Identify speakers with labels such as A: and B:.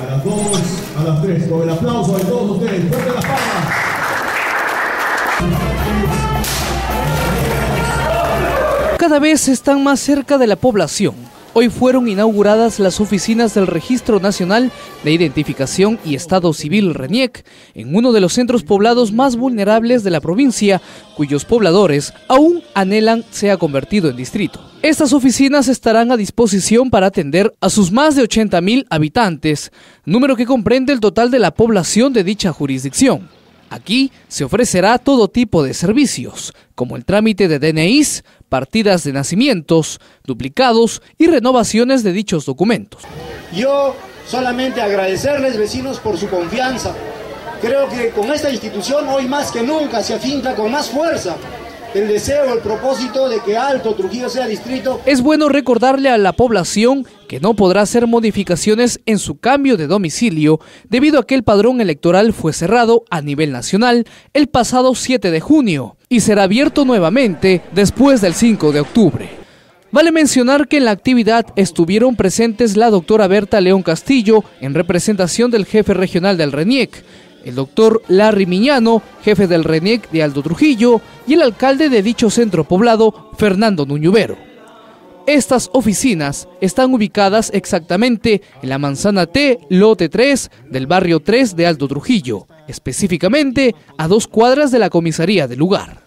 A: A las dos, a las tres, con el aplauso de todos ustedes. ¡Fuerte las palmas!
B: Cada vez están más cerca de la población. Hoy fueron inauguradas las oficinas del Registro Nacional de Identificación y Estado Civil RENIEC en uno de los centros poblados más vulnerables de la provincia, cuyos pobladores aún anhelan sea convertido en distrito. Estas oficinas estarán a disposición para atender a sus más de 80 mil habitantes, número que comprende el total de la población de dicha jurisdicción. Aquí se ofrecerá todo tipo de servicios, como el trámite de DNIs, partidas de nacimientos, duplicados y renovaciones de dichos documentos.
C: Yo solamente agradecerles, vecinos, por su confianza. Creo que con esta institución hoy más que nunca se afinca con más fuerza el deseo, el propósito de que Alto Trujillo sea distrito.
B: Es bueno recordarle a la población que no podrá hacer modificaciones en su cambio de domicilio debido a que el padrón electoral fue cerrado a nivel nacional el pasado 7 de junio y será abierto nuevamente después del 5 de octubre. Vale mencionar que en la actividad estuvieron presentes la doctora Berta León Castillo en representación del jefe regional del RENIEC, el doctor Larry Miñano, jefe del RENIEC de Aldo Trujillo, y el alcalde de dicho centro poblado, Fernando Nuñuvero. Estas oficinas están ubicadas exactamente en la manzana T, lote 3 del barrio 3 de Aldo Trujillo, específicamente a dos cuadras de la comisaría del lugar.